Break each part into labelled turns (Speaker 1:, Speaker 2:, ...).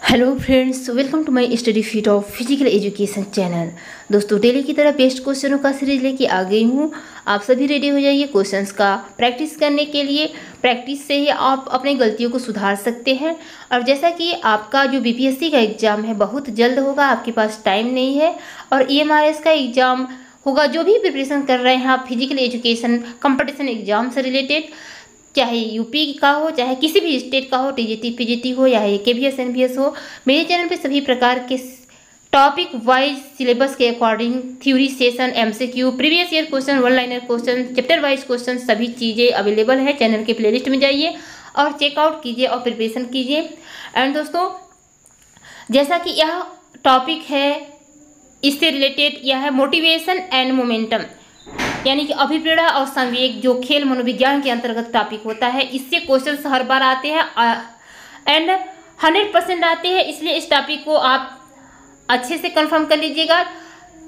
Speaker 1: Hello friends welcome to my study fit of physical education channel दोस्तों daily की तरह best क्वेश्चनों का series लेके आ गई हूँ। आप सभी रेडी हो जाइए क्वेश्चंस का प्रैक्टिस करने के लिए। प्रैक्टिस से ही आप अपनी गलतियों को सुधार सकते हैं। और जैसा कि आपका जो बीपीएससी का एग्ज़ाम है, बहुत जल्द होगा, आपके पास टाइम नहीं है। और ईएमआरएस का एग्ज़ाम होगा, जो भी प्रिपरेशन कर रहे हैं आप फ़िज़िकल एजुकेशन कंपटिशन एग्ज़ाम से रिलेटेड चाहे यूपी का हो, चाहे किसी भी स्टेट का हो टीजीटी पीजीटी हो, या K V S N V S हो, मेरे चैनल पे सभी प्रकार के टॉपिक वाइज सिलेबस के according theory session MCQ previous year question one liner question chapter wise question सभी चीज़ें अवेलेबल है। चैनल के प्लेलिस्ट में जाइए और चेकआउट कीजिए और प्रिपरेशन कीजिए। एंड दोस्तों, जैसा कि यह टॉपिक है, इससे रिलेटेड यह है मोटिवेशन एंड मोमेंटम यानी कि अभिप्रेरणा और संवेग जो खेल मनोविज्ञान के अंतर्गत टॉपिक होता है, इससे क्वेश्चन हर बार आते हैं एंड हंड्रेड परसेंट आते हैं, इसलिए इस टॉपिक को आप अच्छे से कंफर्म कर लीजिएगा।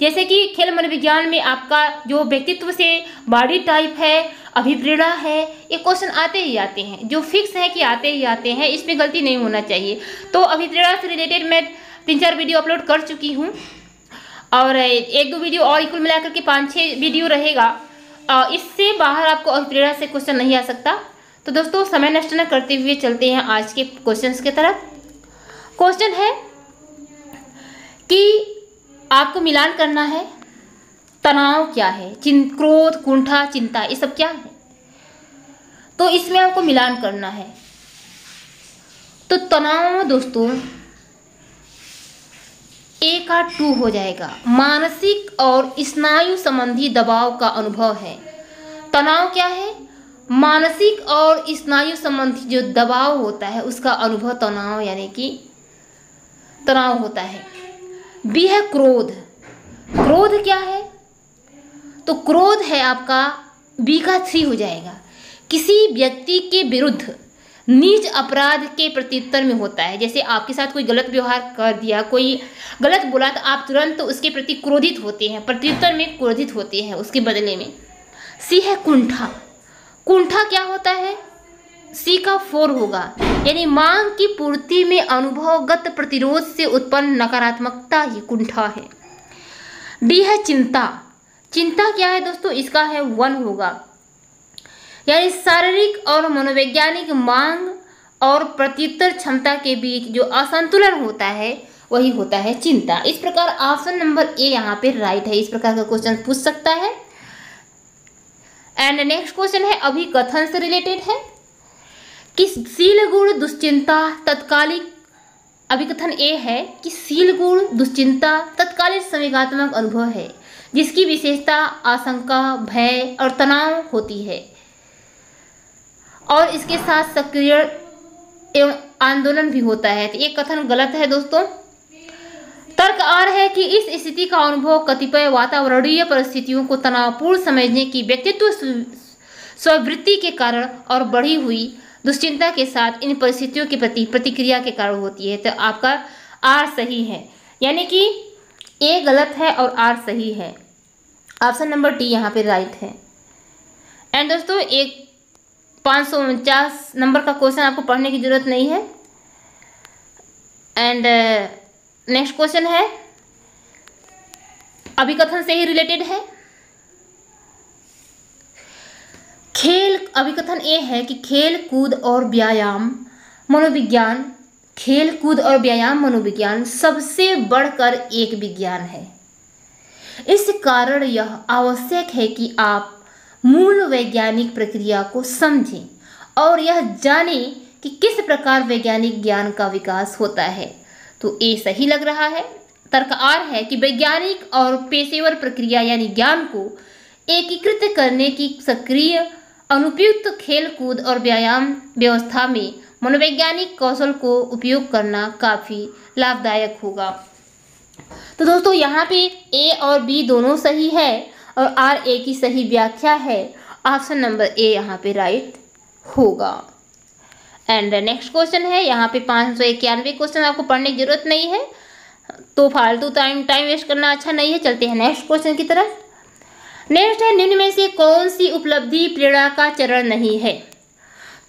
Speaker 1: जैसे कि खेल मनोविज्ञान में आपका जो व्यक्तित्व से बॉडी टाइप है, अभिप्रेरणा है, ये क्वेश्चन आते ही आते हैं। जो फिक्स है कि आते ही आते हैं, इसमें गलती नहीं होना चाहिए। तो अभिप्रेरणा से रिलेटेड मैं तीन चार वीडियो अपलोड कर चुकी हूँ। और एक दो वीडियो और कुल मिलाकर के पाँच छः वीडियो रहेगा। इससे बाहर आपको अभिप्रेरणा से क्वेश्चन नहीं आ सकता। तो दोस्तों, समय नष्ट न करते हुए चलते हैं आज के क्वेश्चंस की तरफ़। क्वेश्चन है कि आपको मिलान करना है, तनाव क्या है, चिं, क्रोध, कुंठा, चिंता, ये सब क्या है? तो इसमें आपको मिलान करना है। तो तनाव दोस्तों ए का टू हो जाएगा। मानसिक और स्नायु संबंधी दबाव का अनुभव है। तनाव क्या है? मानसिक और स्नायु संबंधी जो दबाव होता है, उसका अनुभव तनाव, यानी कि तनाव होता है। बी है क्रोध। क्रोध क्या है? तो क्रोध है आपका बी का थ्री हो जाएगा। किसी व्यक्ति के विरुद्ध नीच अपराध के प्रत्युत्तर में होता है। जैसे आपके साथ कोई गलत व्यवहार कर दिया, कोई गलत बोला तो आप तुरंत उसके प्रति क्रोधित होते हैं, प्रत्युत्तर में क्रोधित होते हैं उसके बदले में। सी है कुंठा। कुंठा क्या होता है? सी का फोर होगा। यानी मांग की पूर्ति में अनुभवगत प्रतिरोध से उत्पन्न नकारात्मकता ही कुंठा है। डी है चिंता। चिंता क्या है दोस्तों? इसका है वन होगा। यानी शारीरिक और मनोवैज्ञानिक मांग और प्रत्युत्तर क्षमता के बीच जो असंतुलन होता है, वही होता है चिंता। इस प्रकार ऑप्शन नंबर ए यहाँ पे राइट है। इस प्रकार का क्वेश्चन पूछ सकता है। एंड नेक्स्ट क्वेश्चन है, अभी कथन से रिलेटेड है। कि सील गुण दुश्चिंता तत्कालिक अभिकथन ए है, कि सील गुण दुश्चिंता तत्कालिक संवेगात्मक अनुभव है, जिसकी विशेषता आशंका, भय और तनाव होती है। और इसके साथ सक्रिय एवं आंदोलन भी होता है। तो ये कथन गलत है दोस्तों। तर्क आ रहा है कि इस स्थिति का अनुभव कतिपय वातावरणीय परिस्थितियों को तनावपूर्ण समझने की व्यक्तित्व स्ववृत्ति के कारण और बढ़ी हुई दुश्चिंता के साथ इन परिस्थितियों के प्रति प्रतिक्रिया के कारण होती है। तो आपका आर सही है। यानी कि ए गलत है और आर सही है। ऑप्शन नंबर डी यहाँ पे राइट है। एंड दोस्तों, एक पाँच सौ उनचास नंबर का क्वेश्चन आपको पढ़ने की ज़रूरत नहीं है। एंड नेक्स्ट क्वेश्चन है। अभिकथन से ही रिलेटेड है। खेल, अभिकथन ये है कि खेल, कूद और व्यायाम, मनोविज्ञान, खेल, कूद और व्यायाम, मनोविज्ञान सबसे बढ़कर एक विज्ञान है। इस कारण यह आवश्यक है कि आप मूल वैज्ञानिक प्रक्रिया को समझें और यह जानें कि किस प्रकार वैज्ञानिक ज्ञान का विकास होता है। तो ये सही लग रहा है? तर्क आर है कि वैज्ञानिक और पेशेवर प्रक्रिया यानी ज्ञान को एकीकृत करने की सक्रिय, अनुपयुक्त खेल कूद और व्यायाम व्यवस्था में मनोवैज्ञानिक कौशल को उपयोग करना काफ़ी लाभदायक होगा। तो दोस्तों, यहाँ पे ए और बी दोनों सही है। और आर ए की सही व्याख्या है। ऑप्शन नंबर ए यहाँ पे राइट होगा। एंड नेक्स्ट क्वेश्चन है, यहाँ पे पाँच सौ इक्यानवे क्वेश्चन आपको पढ़ने की ज़रूरत नहीं है। तो फालतू टाइम टाइम वेस्ट करना अच्छा नहीं है। चलते हैं नेक्स्ट क्वेश्चन की तरफ़। नेक्स्ट है, निम्न में से कौन सी उपलब्धि प्रेरणा का चरण नहीं है?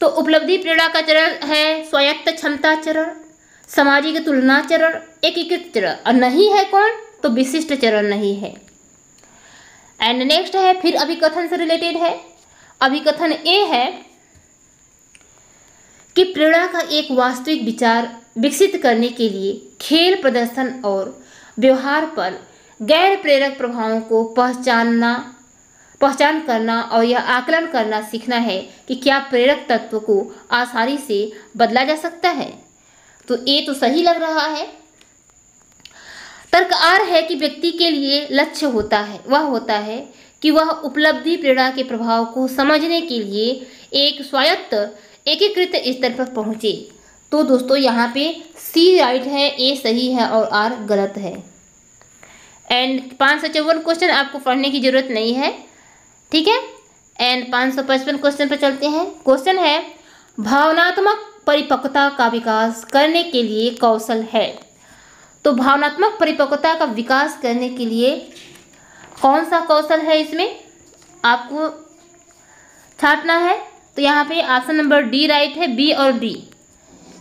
Speaker 1: तो उपलब्धि प्रेरणा का चरण है स्वायत्त क्षमता चरण, सामाजिक तुलना चरण, एकीकृत चरण। और नहीं है कौन? तो विशिष्ट चरण नहीं है। एंड नेक्स्ट है, फिर अभिकथन से रिलेटेड है। अभिकथन ए है कि प्रेरणा का एक वास्तविक विचार विकसित करने के लिए खेल प्रदर्शन और व्यवहार पर गैर प्रेरक प्रभावों को पहचानना, पहचान करना और यह आकलन करना सीखना है कि क्या प्रेरक तत्व को आसानी से बदला जा सकता है। तो ये तो सही लग रहा है। तर्क आर है कि व्यक्ति के लिए लक्ष्य होता है, वह होता है कि वह उपलब्धि प्रेरणा के प्रभाव को समझने के लिए एक स्वायत्त, एकीकृत स्तर पर पहुँचे। तो दोस्तों, यहाँ पे सी राइट है ए सही है और आर गलत है। एंड पाँच सौ चौवन क्वेश्चन आपको पढ़ने की ज़रूरत नहीं है, ठीक है? एंड पाँच सौ पचपन क्वेश्चन पर चलते हैं। क्वेश्चन है, भावनात्मक परिपक्वता का विकास करने के लिए कौशल है। तो भावनात्मक परिपक्वता का विकास करने के लिए कौन सा कौशल है इसमें? आपको छाटना है। तो यहाँ पे ऑप्शन नंबर डी राइट है बी और डी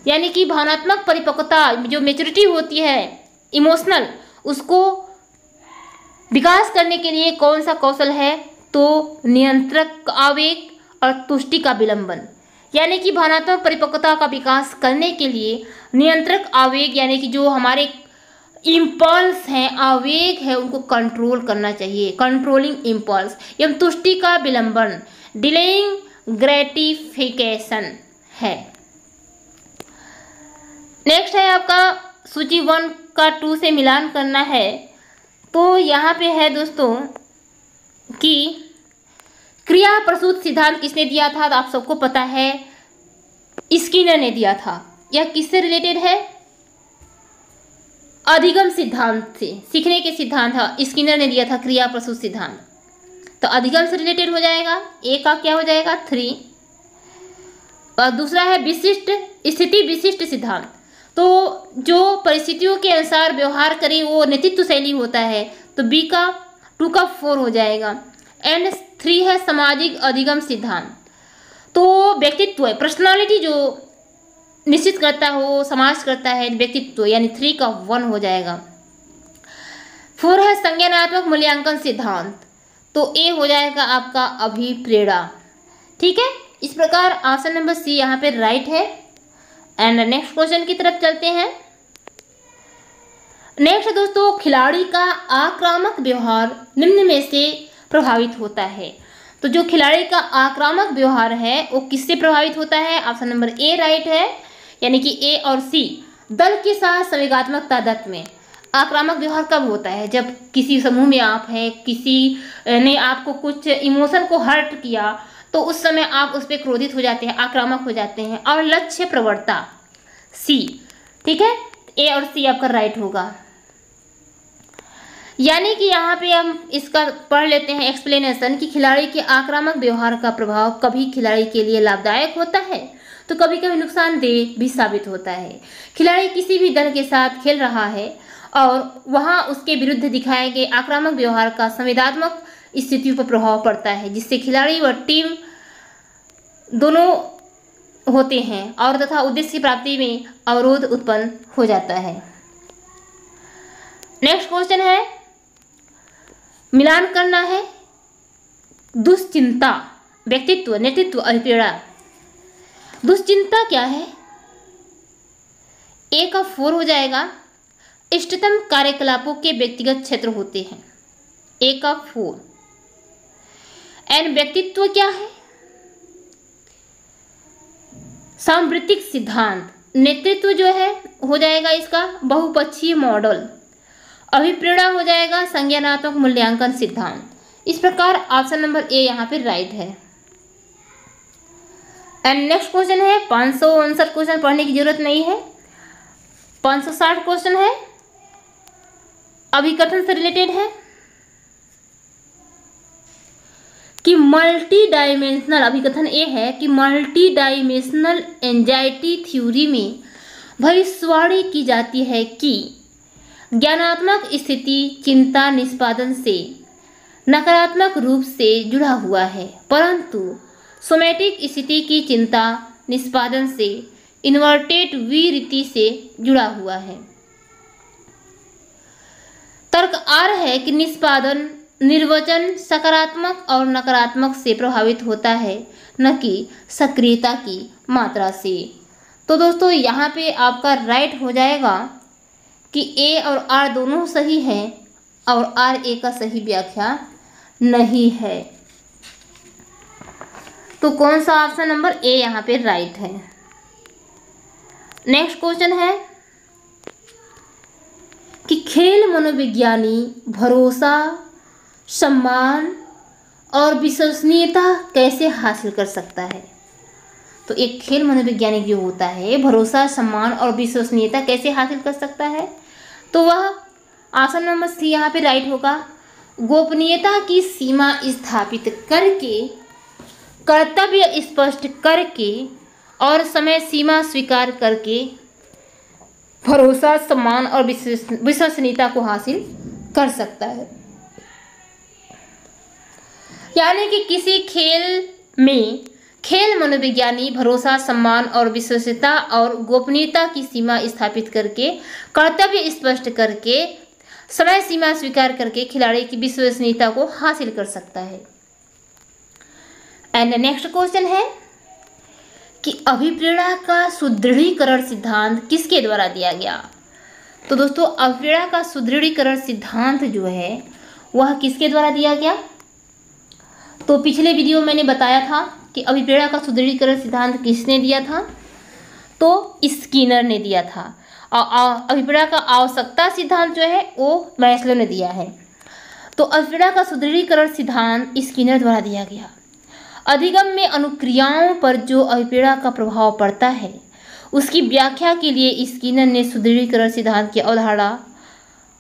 Speaker 1: यानी कि भावनात्मक परिपक्वता, जो मेचुरिटी होती है इमोशनल उसको विकास करने के लिए कौन सा कौशल है? तो नियंत्रक आवेग और तुष्टि का विलंबन। यानी कि भावनात्मक परिपक्वता का विकास करने के लिए नियंत्रक आवेग, यानी कि जो हमारे इम्पल्स हैं, आवेग है, उनको कंट्रोल करना चाहिए। कंट्रोलिंग इम्पल्स एवं तुष्टि का विलंबन। डिलेइंग ग्रेटिफिकेशन है। नेक्स्ट है आपका सूची वन का टू से मिलान करना है। तो यहाँ पे है दोस्तों कि क्रिया प्रसूत सिद्धांत किसने दिया था? तो आप सबको पता है। स्किनर ने दिया था। यह किससे रिलेटेड है? अधिगम सिद्धांत से, सीखने के सिद्धांत था स्किनर ने दिया था क्रिया प्रसूत सिद्धांत। तो अधिगम से रिलेटेड हो जाएगा ए का क्या हो जाएगा? थ्री और दूसरा है विशिष्ट, स्थिति विशिष्ट सिद्धांत। तो जो परिस्थितियों के अनुसार व्यवहार करे, वो नेतृत्व शैली होता है तो बी का टू का फोर हो जाएगा। एंड थ्री है सामाजिक अधिगम सिद्धांत। तो व्यक्तित्व है पर्सनालिटी जो निश्चित करता हो, समाज करता है, व्यक्तित्व, यानी थ्री का वन हो जाएगा। फोर है संज्ञानात्मक मूल्यांकन सिद्धांत। तो ए हो जाएगा आपका अभिप्रेरणा। ठीक है? इस प्रकार ऑप्शन नंबर सी यहाँ पे राइट है। एंड नेक्स्ट क्वेश्चन की तरफ़ चलते हैं। नेक्स्ट दोस्तों, खिलाड़ी का आक्रामक व्यवहार निम्न में से प्रभावित होता है। तो जो खिलाड़ी का आक्रामक व्यवहार है, वो किससे प्रभावित होता है? ऑप्शन नंबर ए राइट है। यानी कि ए और सी दल के साथ संवेगात्मक तादत में। आक्रामक व्यवहार कब होता है? जब किसी समूह में आप हैं, किसी ने आपको कुछ इमोशन को हर्ट किया तो उस समय आप उस पर क्रोधित हो जाते हैं, आक्रामक हो जाते हैं, और लक्ष्य प्रवणता। सी ठीक है? ए और सी आपका राइट होगा। यानी कि यहाँ पे हम इसका पढ़ लेते हैं एक्सप्लेनेशन कि खिलाड़ी के आक्रामक व्यवहार का प्रभाव कभी खिलाड़ी के लिए लाभदायक होता है। तो कभी कभी नुकसानदेह भी साबित होता है। खिलाड़ी किसी भी दल के साथ खेल रहा है और वहाँ उसके विरुद्ध दिखाए गए आक्रामक व्यवहार का संविधात्मक स्थितियों पर प्रभाव पड़ता है, जिससे खिलाड़ी व टीम दोनों होते हैं और तथा उद्देश्य की प्राप्ति में अवरोध उत्पन्न हो जाता है। नेक्स्ट क्वेश्चन है, मिलान करना है दुश्चिंता, व्यक्तित्व, नेतृत्व अभिप्रेरणा दुश्चिंता क्या है? ए का फोर हो जाएगा। इष्टतम कार्यकलापों के व्यक्तिगत क्षेत्र होते हैं। ए का फोर एन व्यक्तित्व क्या है? सांवृतिक सिद्धांत। नेतृत्व जो है, हो जाएगा इसका बहुपक्षीय मॉडल। अभिप्रेरणा हो जाएगा संज्ञानात्मक मूल्यांकन सिद्धांत। इस प्रकार ऑप्शन नंबर ए यहाँ पे राइट है। एंड नेक्स्ट क्वेश्चन है, पाँच सौ उनसठ क्वेश्चन पढ़ने की ज़रूरत नहीं है। पाँच सौ साठ क्वेश्चन है। अभिकथन से रिलेटेड है कि मल्टी डायमेंशनल अभिकथन ये है कि मल्टी डायमेंशनल एंजाइटी थ्योरी में भविष्यवाणी की जाती है कि ज्ञानात्मक स्थिति चिंता निष्पादन से नकारात्मक रूप से जुड़ा हुआ है, परंतु सोमेटिक स्थिति की चिंता निष्पादन से इन्वर्टेड वी रीति से जुड़ा हुआ है। तर्क आर है कि निष्पादन निर्वचन सकारात्मक और नकारात्मक से प्रभावित होता है, न कि सक्रियता की मात्रा से। तो दोस्तों, यहाँ पे आपका राइट हो जाएगा कि ए और आर दोनों सही हैं और आर ए का सही व्याख्या नहीं है। तो कौन सा ऑप्शन नंबर ए यहाँ पे राइट है? नेक्स्ट क्वेश्चन है कि खेल मनोविज्ञानी भरोसा, सम्मान और विश्वसनीयता कैसे हासिल कर सकता है? तो एक खेल मनोवैज्ञानिक जो होता है, भरोसा, सम्मान और विश्वसनीयता कैसे हासिल कर सकता है? तो वह आसन नंबर सी यहाँ पे राइट होगा। गोपनीयता की सीमा स्थापित करके कर्तव्य स्पष्ट करके और समय सीमा स्वीकार करके भरोसा, सम्मान और विश्वसनीयता को हासिल कर सकता है। यानी कि किसी खेल में खेल मनोविज्ञानी भरोसा, सम्मान और विश्वसनीयता और गोपनीयता की सीमा स्थापित करके, कर्तव्य स्पष्ट करके, समय सीमा स्वीकार करके खिलाड़ी की विश्वसनीयता को हासिल कर सकता है। एंड नेक्स्ट क्वेश्चन है कि अभिप्रेरणा का सुदृढ़ीकरण सिद्धांत किसके द्वारा दिया गया? तो दोस्तों, अभिप्रेरणा का सुदृढ़ीकरण सिद्धांत जो है, वह किसके द्वारा दिया गया? तो पिछले वीडियो मैंने बताया था कि अभिप्रेरणा का सुदृढ़ीकरण सिद्धांत किसने दिया था? तो स्कीनर ने दिया था। और अभिप्रेरणा का आवश्यकता सिद्धांत जो है, वो मैस्लो ने दिया है। तो अभिप्रेरणा का सुदृढ़ीकरण सिद्धांत स्कीनर द्वारा दिया गया। अधिगम में अनुक्रियाओं पर जो अभिप्रेरणा का प्रभाव पड़ता है, उसकी व्याख्या के लिए स्किनर ने सुदृढ़ीकरण सिद्धांत की अवधारणा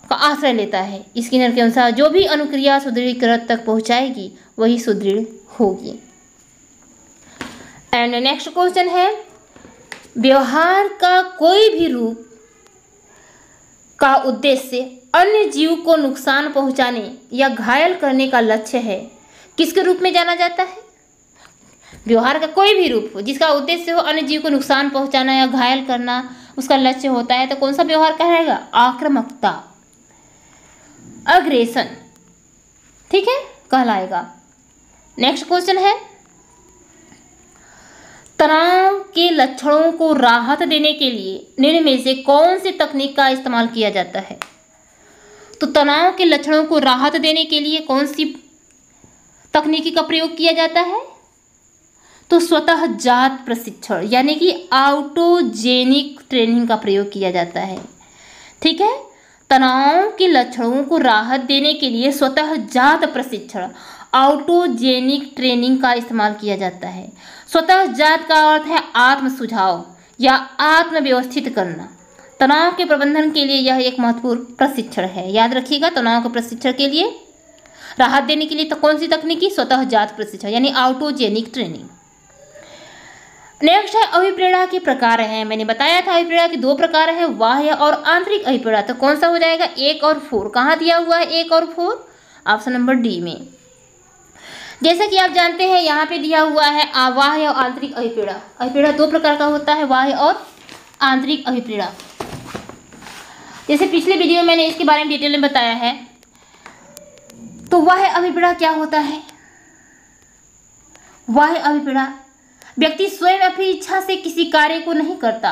Speaker 1: का आश्रय लेता है। स्किनर के अनुसार जो भी अनुक्रिया सुदृढ़ीकरण तक पहुंचाएगी, वही सुदृढ़ होगी। एंड नेक्स्ट क्वेश्चन है, व्यवहार का कोई भी रूप का उद्देश्य अन्य जीव को नुकसान पहुँचाने या घायल करने का लक्ष्य है, किसके रूप में जाना जाता है? व्यवहार का कोई भी रूप हो, जिसका उद्देश्य हो अन्य जीव को नुकसान पहुंचाना या घायल करना, उसका लक्ष्य होता है तो कौन सा व्यवहार कहलाएगा आक्रामकता। अग्रेसन। ठीक है? कहलाएगा। नेक्स्ट क्वेश्चन है। तनाव के लक्षणों को राहत देने के लिए निम्न में से कौन सी तकनीक का इस्तेमाल किया जाता है? तो तनाव के लक्षणों को राहत देने के लिए कौन सी तकनीकी का प्रयोग किया जाता है? तो स्वतः जात प्रशिक्षण, यानी कि आउटोजेनिक ट्रेनिंग का प्रयोग किया जाता है। ठीक है? तनाव के लक्षणों को राहत देने के लिए स्वतः जात प्रशिक्षण आउटोजेनिक ट्रेनिंग का इस्तेमाल किया जाता है। स्वतः जात का अर्थ है आत्म सुझाव या आत्म व्यवस्थित करना। तनाव के प्रबंधन के लिए यह एक महत्वपूर्ण प्रशिक्षण है। याद रखिएगा, तनाव के प्रशिक्षण के लिए राहत देने के लिए तो कौन सी तकनीकी स्वतः जात प्रशिक्षण, यानी आउटोजेनिक ट्रेनिंग नेक्स्ट है, अभिप्रेरणा के प्रकार हैं। मैंने बताया था, अभिप्रेरणा के दो प्रकार है बाह्य और आंतरिक अभिप्रेरणा। तो कौन सा हो जाएगा? एक और फोर। कहाँ दिया हुआ है एक और फोर? ऑप्शन नंबर डी में। जैसा कि आप जानते हैं, यहाँ पे दिया हुआ है बाह्य और आंतरिक अभिप्रेरणा। अभिप्रेरणा दो प्रकार का होता है बाह्य और आंतरिक अभिप्रेरणा। जैसे पिछले वीडियो में मैंने इसके बारे में डिटेल में बताया है। तो वह अभिप्रेरणा क्या होता है? वह अभिप्रेरणा व्यक्ति स्वयं अपनी इच्छा से किसी कार्य को नहीं करता,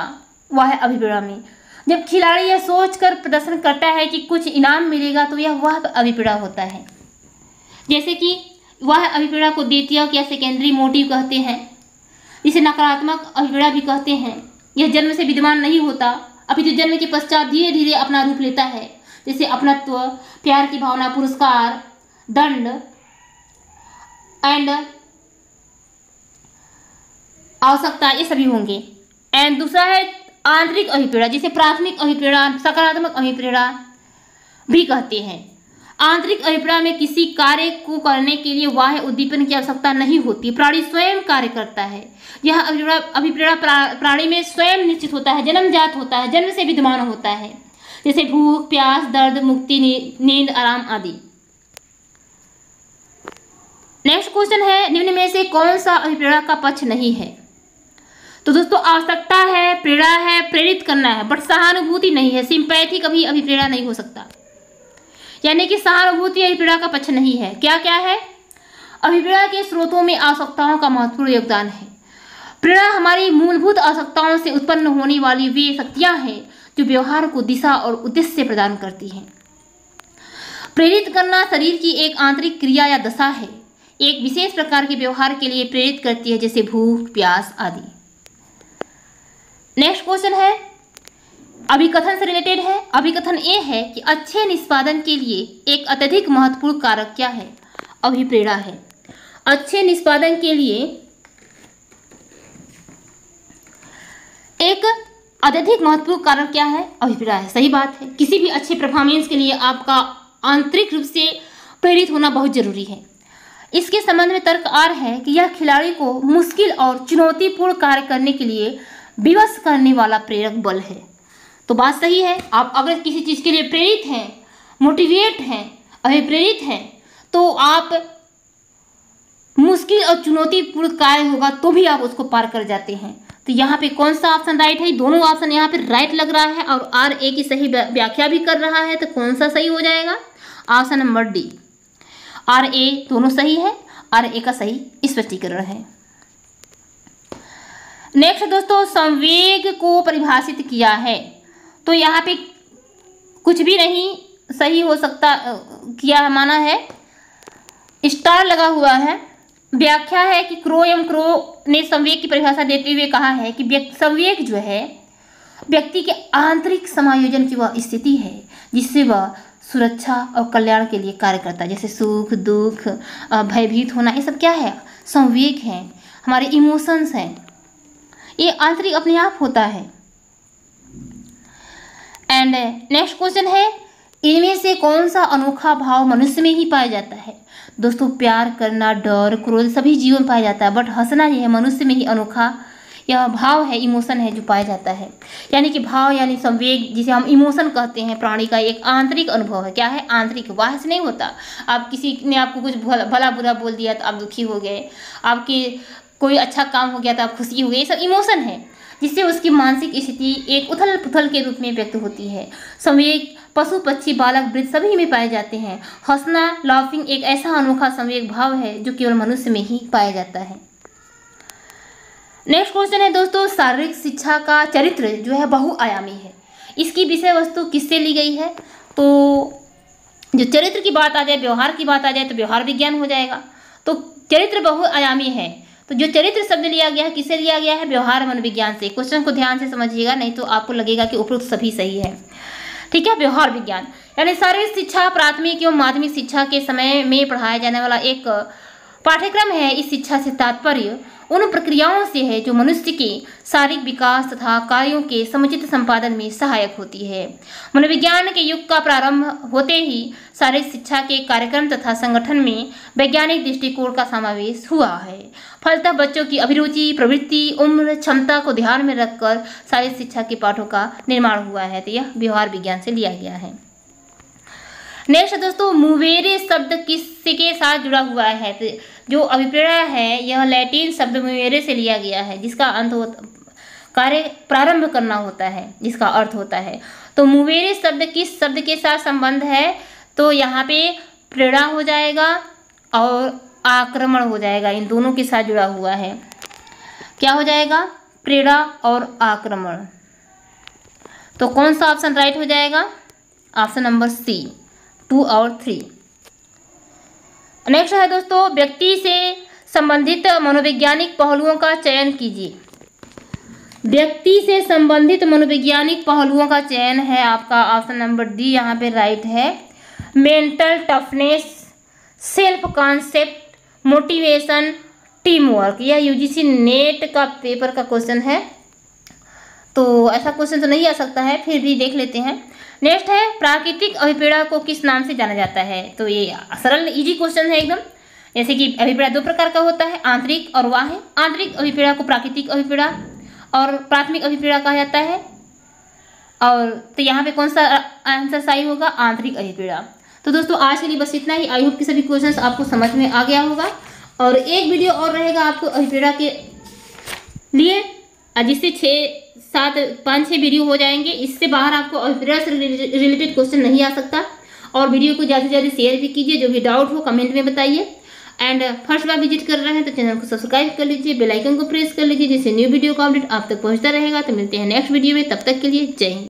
Speaker 1: वह है अभिप्रेरणा में जब खिलाड़ी यह सोचकर प्रदर्शन करता है कि कुछ इनाम मिलेगा तो यह वह अभिप्रेरणा होता है। जैसे कि वह अभिप्रेरणा को द्वितीयक या सेकेंडरी मोटिव कहते हैं, जिसे नकारात्मक अभिप्रेरणा भी कहते हैं। यह जन्म से विद्यमान नहीं होता अभी तो जन्म के पश्चात धीरे धीरे अपना रूप लेता है, जैसे अपनत्व, प्यार की भावना, पुरस्कार, दंड एंड आवश्यकता ये सभी होंगे। एंड दूसरा है आंतरिक अभिप्रेरणा, जिसे प्राथमिक अभिप्रेरणा, सकारात्मक अभिप्रेरणा भी कहते हैं। आंतरिक अभिप्रेरणा में किसी कार्य को करने के लिए वाह्य उद्दीपन की आवश्यकता नहीं होती। प्राणी स्वयं कार्य करता है। यह अभिप्रेरणा प्राणी में स्वयं निश्चित होता है, जन्मजात होता है, जन्म से विद्यमान होता है। जैसे भूख, प्यास, दर्द, मुक्ति नींद, आराम आदि। नेक्स्ट क्वेश्चन है, निम्न में से कौन सा अभिप्रेरणा का पक्ष नहीं है? तो दोस्तों, आवश्यकता है, प्रेरणा है, प्रेरित करना है, बट सहानुभूति नहीं है सिंपैथी कभी अभिप्रेरणा नहीं हो सकता। यानी कि सहानुभूति अभिप्रेरणा का पक्ष नहीं है। क्या क्या है? अभिप्रेरणा के स्रोतों में आवश्यकताओं का महत्वपूर्ण योगदान है। प्रेरणा हमारी मूलभूत आवश्यकताओं से उत्पन्न होने वाली वे शक्तियाँ हैं, जो व्यवहार को दिशा और उद्देश्य प्रदान करती हैं। प्रेरित करना शरीर की एक आंतरिक क्रिया या दशा है। एक विशेष प्रकार के व्यवहार के लिए प्रेरित करती है, जैसे भूख, प्यास आदि। नेक्स्ट क्वेश्चन है। अभिकथन से रिलेटेड है। अभिकथन ये है कि अच्छे निष्पादन के लिए एक अत्यधिक महत्वपूर्ण कारक क्या है? अभिप्रेरणा है। अच्छे निष्पादन के लिए एक अत्यधिक महत्वपूर्ण कारक क्या है? अभिप्रेरणा है। सही बात है। किसी भी अच्छे परफॉर्मेंस के लिए आपका आंतरिक रूप से प्रेरित होना बहुत ज़रूरी है। इसके संबंध में तर्क आर है कि यह खिलाड़ी को मुश्किल और चुनौतीपूर्ण कार्य करने के लिए विवश करने वाला प्रेरक बल है। तो बात सही है, आप अगर किसी चीज़ के लिए प्रेरित हैं मोटिवेट हैं, अभिप्रेरित हैं तो आप मुश्किल और चुनौतीपूर्ण कार्य होगा तो भी आप उसको पार कर जाते हैं। तो यहाँ पे कौन सा ऑप्शन राइट है? दोनों ऑप्शन यहाँ पे राइट लग रहा है और आर ए की सही व्याख्या भी कर रहा है तो कौन सा सही हो जाएगा? Option number D R A दोनों सही है आर ए का सही स्पष्टीकरण है। नेक्स्ट दोस्तों, संवेग को परिभाषित किया है। तो यहाँ पे कुछ भी नहीं सही हो सकता किया माना है। स्टार लगा हुआ है। व्याख्या है कि क्रो एवं क्रो ने संवेग की परिभाषा देते हुए कहा है कि संवेग जो है, व्यक्ति के आंतरिक समायोजन की वह स्थिति है, जिससे वह सुरक्षा और कल्याण के लिए कार्य करता है। जैसे सुख, दुख भयभीत होना, ये सब क्या है? संवेग है। हमारे इमोशंस हैं। ये आंतरिक अपने आप होता है। एंड नेक्स्ट क्वेश्चन है, इनमें से कौन सा अनोखा भाव मनुष्य में ही पाया जाता है? दोस्तों, प्यार करना, डर, क्रोध, सभी जीवन पाया जाता है बट हंसना यह मनुष्य में ही अनोखा यह भाव है इमोशन है जो पाया जाता है। यानी कि भाव, यानी संवेग, जिसे हम इमोशन कहते हैं, प्राणी का एक आंतरिक अनुभव है। क्या है? आंतरिक बाह्य से नहीं होता। आप किसी ने आपको कुछ भला बुरा बोल दिया तो आप दुखी हो गए। आपके कोई अच्छा काम हो गया तो आप खुशी हो गए, ये सब इमोशन है, जिससे उसकी मानसिक स्थिति एक उथल पुथल के रूप में व्यक्त होती है। संवेग, पशु, पक्षी, बालक, वृद्ध सभी में पाए जाते हैं। हंसना लाफिंग एक ऐसा अनोखा संवेग भाव है जो केवल मनुष्य में ही पाया जाता है। नेक्स्ट क्वेश्चन है दोस्तों, शारीरिक शिक्षा का चरित्र जो है बहुआयामी है। इसकी विषय वस्तु किससे ली गई है? तो जो चरित्र की बात आ जाए, व्यवहार की बात आ जाए तो व्यवहार विज्ञान हो जाएगा। तो चरित्र बहुआयामी है। तो जो चरित्र शब्द लिया गया है, किसे लिया गया है? व्यवहार मनोविज्ञान से। क्वेश्चन को ध्यान से समझिएगा, नहीं तो आपको लगेगा कि उपरोक्त सभी सही है। ठीक है, व्यवहार विज्ञान। यानी सर्व शिक्षा प्राथमिक एवं माध्यमिक शिक्षा के समय में पढ़ाया जाने वाला एक पाठ्यक्रम है, इस शिक्षा से तात्पर्य उन प्रक्रियाओं से है जो मनुष्य के शारीरिक विकास तथा कार्यों के समुचित संपादन में सहायक होती है। मनोविज्ञान के युग का प्रारंभ होते ही शारीरिक शिक्षा के कार्यक्रम तथा संगठन में वैज्ञानिक दृष्टिकोण का समावेश हुआ है। फलतः बच्चों की अभिरुचि, प्रवृत्ति, उम्र, क्षमता को ध्यान में रखकर शारीरिक शिक्षा के पाठों का निर्माण हुआ है। तो यह व्यवहार विज्ञान से लिया गया है। नेक्स्ट दोस्तों मुवेरे शब्द किसके साथ जुड़ा हुआ है? तो जो अभिप्रेरणा है, यह लैटिन शब्द मुवेरे से लिया गया है, जिसका अंत कार्य प्रारंभ करना होता है, जिसका अर्थ होता है। तो मुवेरे शब्द किस शब्द के साथ संबंध है? तो यहाँ पे प्रेरणा हो जाएगा और आक्रमण हो जाएगा, इन दोनों के साथ जुड़ा हुआ है। क्या हो जाएगा? प्रेरणा और आक्रमण। तो कौन सा ऑप्शन राइट हो जाएगा? ऑप्शन नंबर सी टू और थ्री। नेक्स्ट है दोस्तों, व्यक्ति से संबंधित मनोवैज्ञानिक पहलुओं का चयन कीजिए। व्यक्ति से संबंधित मनोवैज्ञानिक पहलुओं का चयन है आपका ऑप्शन नंबर डी, यहाँ पे राइट है। Mental toughness self concept motivation teamwork यह यूजीसी नेट का पेपर का क्वेश्चन है। तो ऐसा क्वेश्चन तो नहीं आ सकता है, फिर भी देख लेते हैं। नेक्स्ट है, प्राकृतिक अभिप्रेड़ा को किस नाम से जाना जाता है? तो ये सरल इजी क्वेश्चन है एकदम। जैसे कि अभिप्रेड़ा दो प्रकार का होता है, आंतरिक और वाह आंतरिक अभिप्रेड़ा को प्राकृतिक अभिप्रेड़ा और प्राथमिक अभिप्रेड़ा कहा जाता है। और तो यहाँ पे कौन सा आंसर सही होगा? आंतरिक अभिप्रेड़ा तो दोस्तों, आज के लिए बस इतना ही। आई होप कि सभी क्वेश्चन आपको समझ में आ गया होगा। और एक वीडियो और रहेगा आपको अभिप्रेड़ा के लिए, जिससे छः सात, पाँच छः वीडियो हो जाएँगे। इससे बाहर आपको अफेयर से रिलेटेड क्वेश्चन नहीं आ सकता। और वीडियो को ज़्यादा से ज़्यादा शेयर भी कीजिए। जो भी डाउट हो कमेंट में बताइए। एंड फ़र्स्ट बार विज़िट कर रहे हैं तो चैनल को सब्सक्राइब कर लीजिए। बेल आइकन को प्रेस कर लीजिए, जिससे न्यू वीडियो का अपडेट आप तक पहुँचता रहेगा। तो मिलते हैं नेक्स्ट वीडियो में। तब तक के लिए जय हिंद।